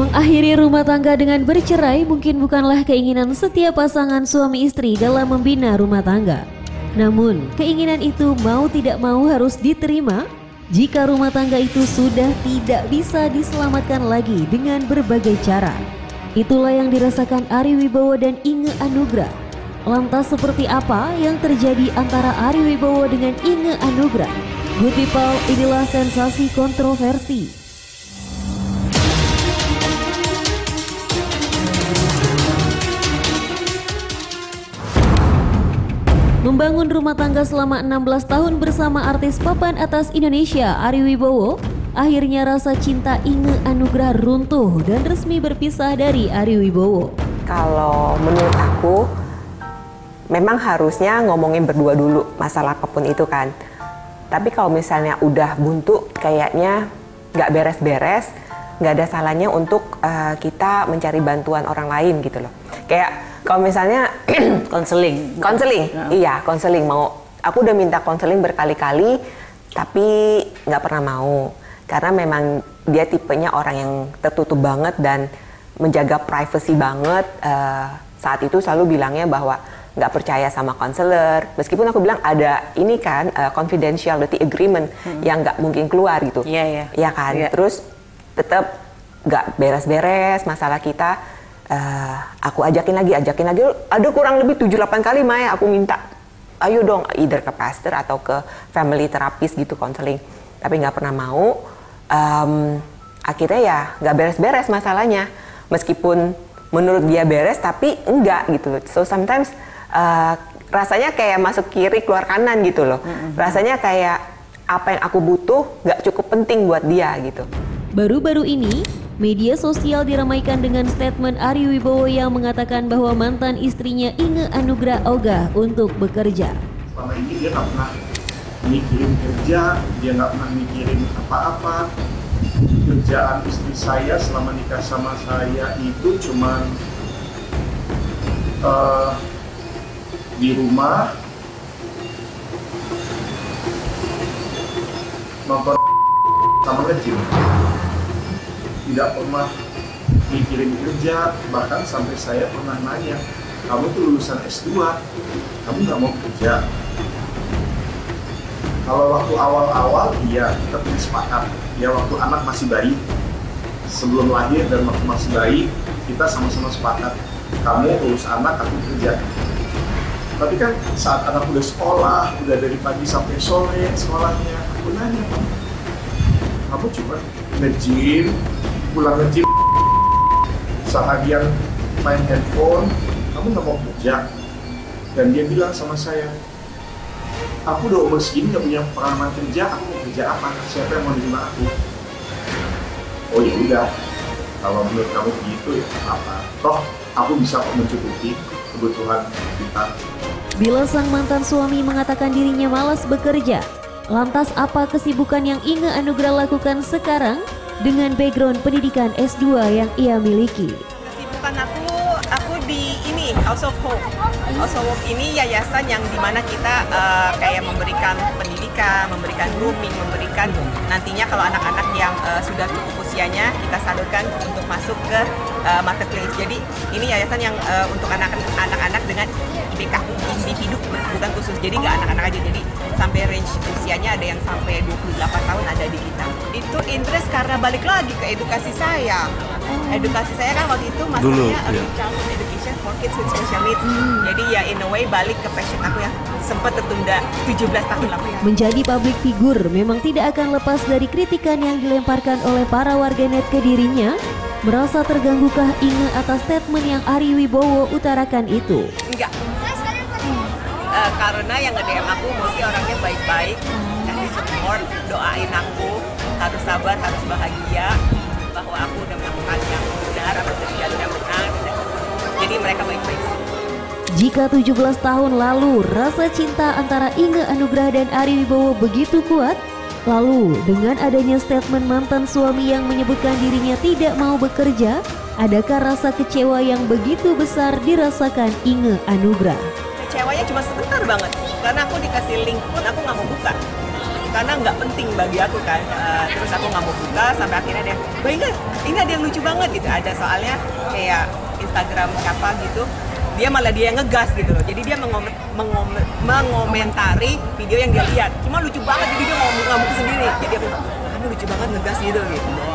Mengakhiri rumah tangga dengan bercerai mungkin bukanlah keinginan setiap pasangan suami istri dalam membina rumah tangga. Namun, keinginan itu mau tidak mau harus diterima jika rumah tangga itu sudah tidak bisa diselamatkan lagi dengan berbagai cara. Itulah yang dirasakan Ari Wibowo dan Inge Anugrah. Lantas seperti apa yang terjadi antara Ari Wibowo dengan Inge Anugrah? Good people, inilah sensasi kontroversi. Membangun rumah tangga selama 16 tahun bersama artis papan atas Indonesia Ari Wibowo, akhirnya rasa cinta Inge Anugrah runtuh dan resmi berpisah dari Ari Wibowo. Kalau menurut aku, memang harusnya ngomongin berdua dulu masalah apa pun itu kan. Tapi kalau misalnya udah buntu, kayaknya nggak beres-beres, nggak ada salahnya untuk uh, kita mencari bantuan orang lain gitu loh. Kayak kalau misalnya konseling, konseling, ya. iya konseling mau. Aku udah minta konseling berkali-kali, tapi nggak pernah mau karena memang dia tipenya orang yang tertutup banget dan menjaga privacy banget. Uh, saat itu selalu bilangnya bahwa nggak percaya sama konselor. Meskipun aku bilang ada ini kan uh, confidentiality agreement hmm. yang nggak mungkin keluar gitu. Iya yeah, iya. Yeah. Iya kan. Yeah. Terus tetap nggak beres-beres masalah kita uh, aku ajakin lagi, ajakin lagi. Ada kurang lebih 7-8 kali Maya aku minta, ayo dong, either ke pastor atau ke family therapist gitu, konseling. Tapi nggak pernah mau. Um, akhirnya ya nggak beres-beres masalahnya. Meskipun menurut dia beres, tapi enggak gitu. So sometimes uh, rasanya kayak masuk kiri keluar kanan gitu loh. Rasanya kayak apa yang aku butuh nggak cukup penting buat dia gitu. Baru-baru ini Media sosial diramaikan dengan statement Ari Wibowo yang mengatakan bahwa mantan istrinya Inge Anugrah ogah untuk bekerja. Selama ini dia nggak pernah mikirin kerja, dia nggak pernah mikirin apa-apa. Kerjaan istri saya selama nikah sama saya itu cuma uh, di rumah nonton sama kecil tidak pernah mikirin kerja bahkan sampai saya pernah nanya kamu tuh lulusan S2 kamu nggak mau kerja? Kalau waktu awal-awal iya kita punya sepakat ya waktu anak masih bayi. Sebelum lahir dan waktu masih bayi kita sama-sama sepakat kamu urus anak aku kerja. Tapi kan saat anak udah sekolah udah dari pagi sampai sore sekolahnya aku nanya kamu cuma nge pulang ke seharian main handphone kamu nggak mau kerja? Dan dia bilang sama saya aku udah umur segini nggak punya pengalaman kerja aku mau kerja apa? Siapa yang mau nerima aku? Oh ya udah. Kalau menurut kamu begitu ya apa toh aku bisa kok mencukupi kebutuhan kita. Bila sang mantan suami mengatakan dirinya malas bekerja, lantas apa kesibukan yang Inge Anugrah lakukan sekarang? Dengan background pendidikan S2 yang ia miliki. Kesibukan aku, aku di ini House of Hope. House of Hope ini yayasan yang di mana kita uh, kayak memberikan pendidikan, memberikan grooming, memberikan nantinya kalau anak-anak yang uh, sudah cukup usianya kita salurkan untuk masuk ke uh, marketplace. Jadi ini yayasan yang uh, untuk anak-anak dengan IBK individu bukan khusus. Jadi nggak anak-anak aja. Jadi sampai range usianya ada yang sampai 28 tahun ada di kita. Itu interest karena balik lagi ke edukasi saya. Oh. Edukasi saya kan waktu itu masuknya early yeah. childhood education for kids with special needs. Hmm. Jadi ya in a way balik ke passion aku yang sempat tertunda 17 tahun lalu ya. Menjadi public figure memang tidak akan lepas dari kritikan yang dilemparkan oleh para warganet ke dirinya Merasa terganggukah Inge atas statement yang Ari Wibowo utarakan itu? Enggak, uh, karena yang nge-DM aku mostly orangnya baik-baik kasih support doain aku harus sabar harus bahagia bahwa aku udah melakukan yang benar aku terjadi yang benar jadi mereka baik-baik jika 17 tahun lalu rasa cinta antara Inge Anugrah dan Ari Wibowo begitu kuat, lalu dengan adanya statement mantan suami yang menyebutkan dirinya tidak mau bekerja, adakah rasa kecewa yang begitu besar dirasakan Inge Anugrah? Kecewanya cuma sebentar banget. Karena aku dikasih link pun aku nggak mau buka. Sana nggak penting bagi aku kan. Uh, terus aku nggak mau buka sampai akhirnya dia Mbak Inga ini ada yang lucu banget gitu. Ada soalnya kayak Instagram siapa gitu dia malah dia yang ngegas gitu loh. Jadi dia mengomen, mengomen, mengomentari video yang dia lihat. Cuma lucu banget jadi dia ngomong ngomong sendiri. Jadi aku kamu lucu banget ngegas gitu gitu